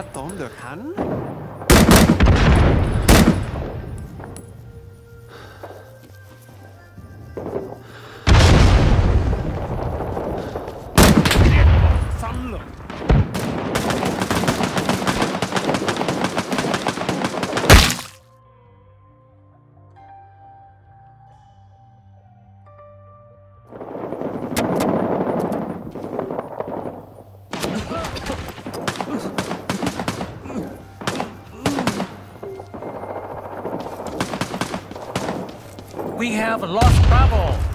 Thunderhand? We have lost Bravo.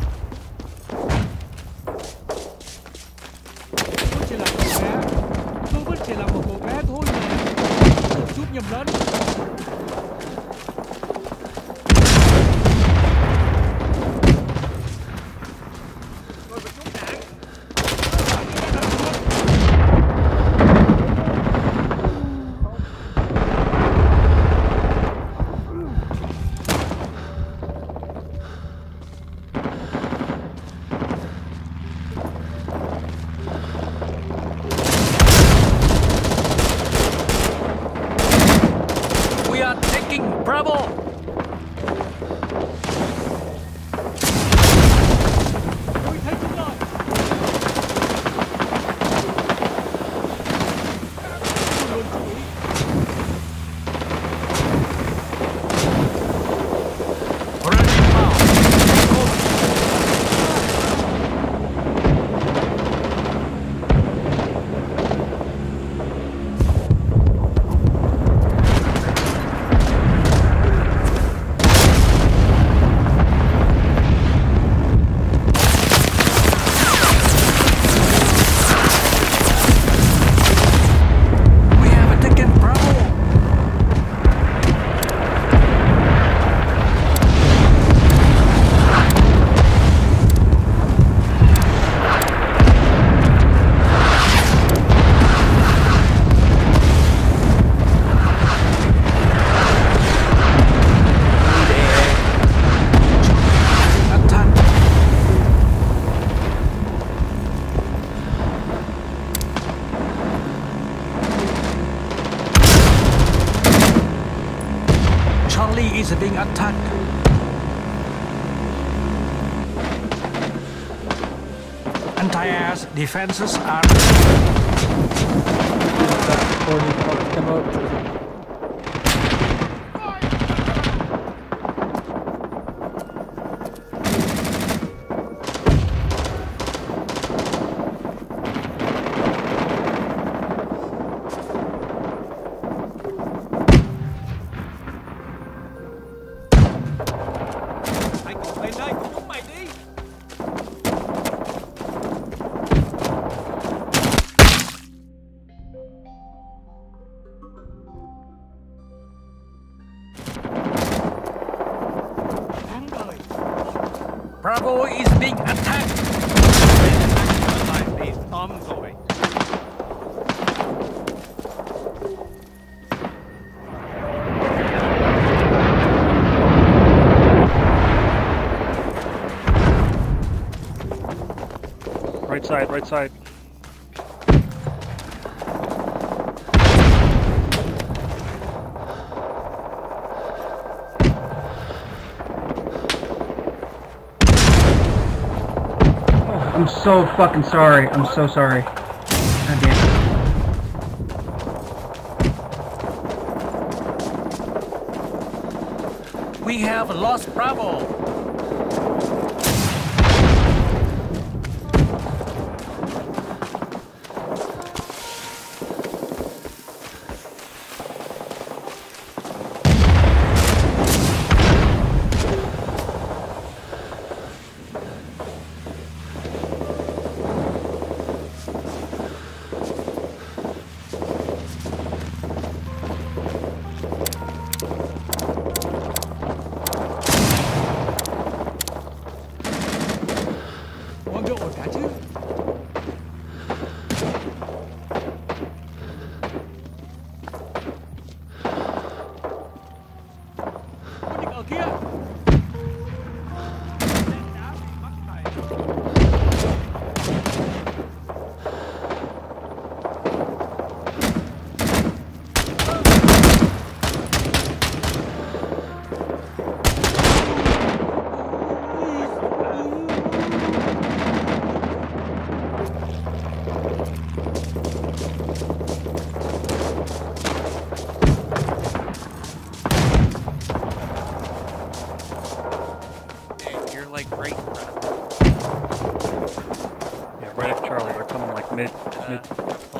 Anti-air defenses are... outside. I'm so fucking sorry. I'm so sorry. God damn it. We have lost Bravo. Like right in front Yeah, right at Charlie. They're coming like mid, uh, mid.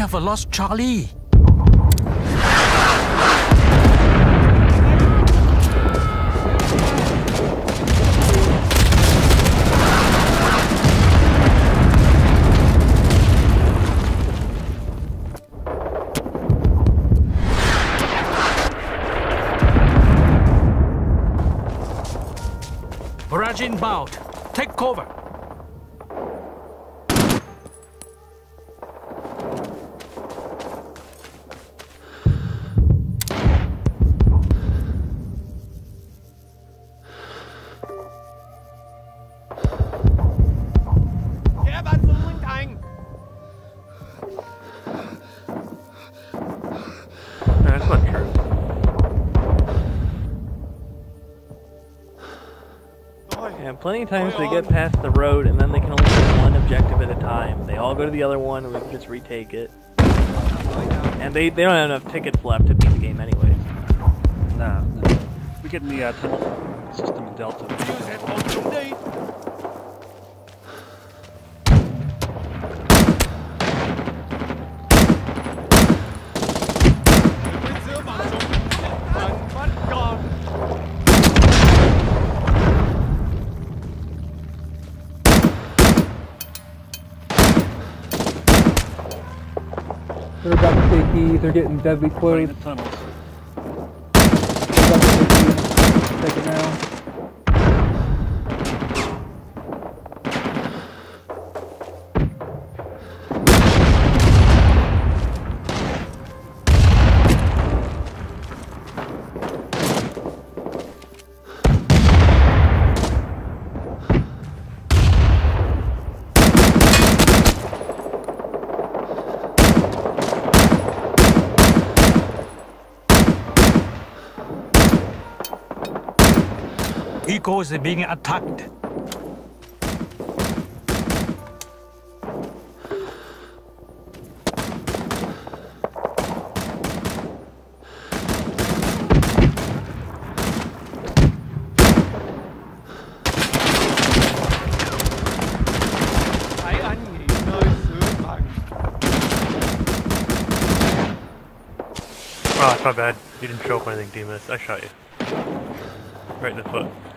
Have lost Charlie. Barrage inbound. Take cover. Plenty of times they get past the road and then they can only take one objective at a time. They all go to the other one and we can just retake it. And they, they don't have enough tickets left to beat the game anyway. Nah, nah. We get in the uh, tunnel system in Delta. They're about to take E. They're getting deadly close. the tunnels. They're about to E. Take it now. Echo is being attacked. Thấy anh nghỉ ngơi sướng bằng. Oh, it's my bad. You didn't show up anything, Demas. I shot you. Right in the foot.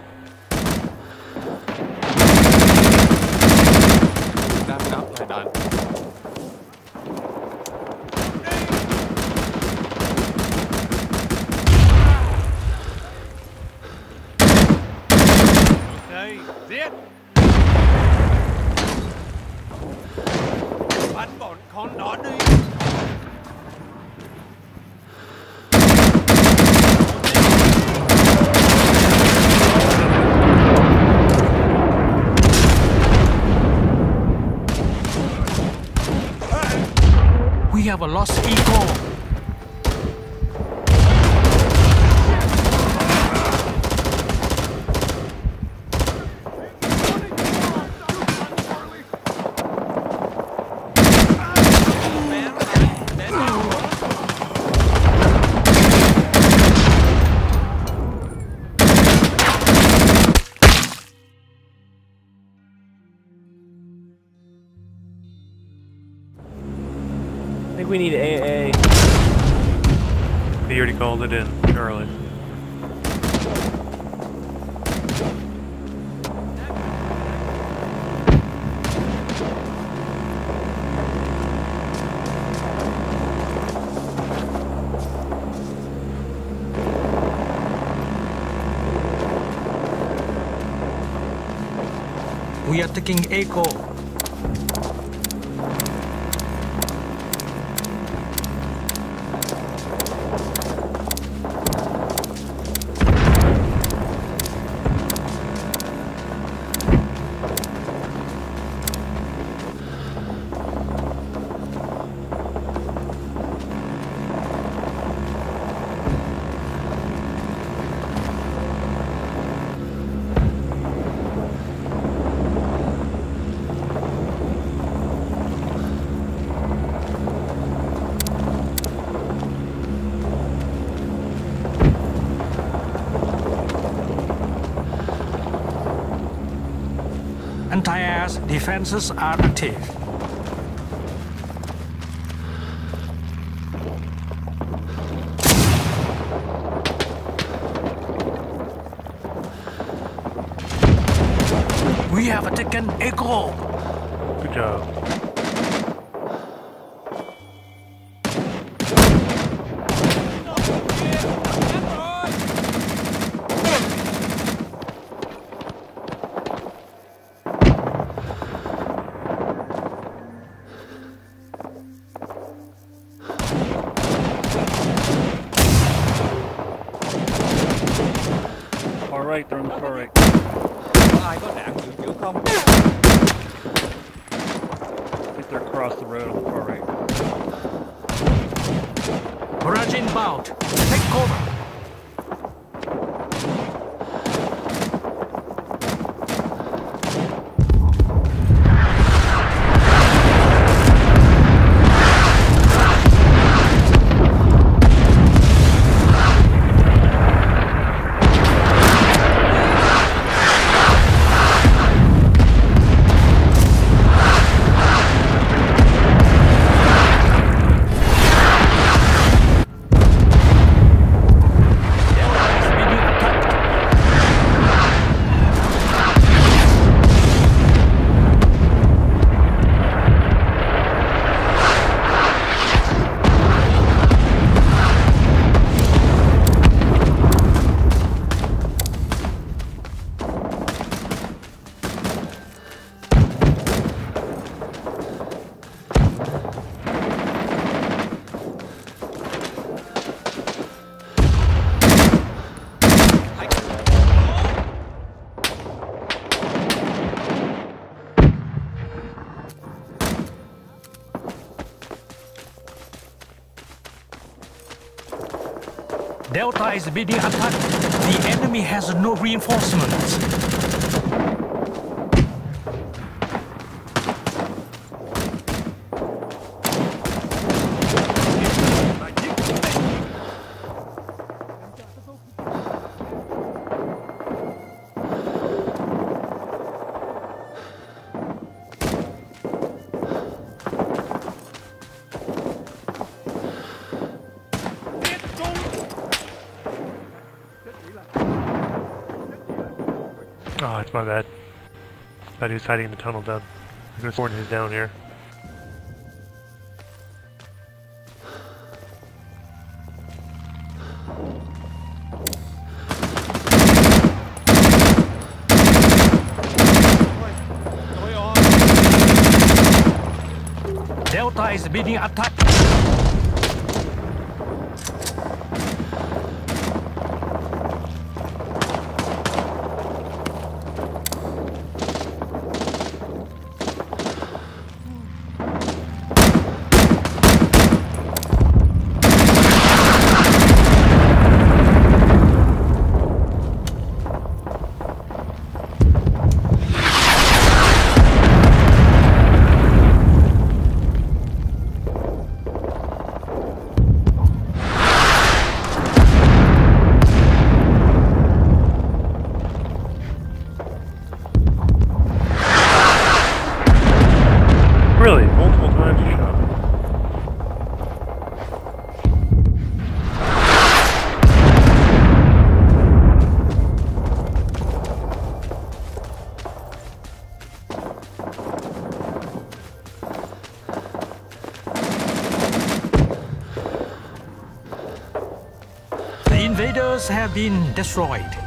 We have a lost Echo. We need AA. He already called it in early. We are taking Echo. Anti-air defenses are active. We have taken Echo. Good job. Delta is being attacked. The enemy has no reinforcements. Oh, it's my bad. He was hiding in the tunnel down. I could have sworn down here. Delta is being attacked. Been destroyed.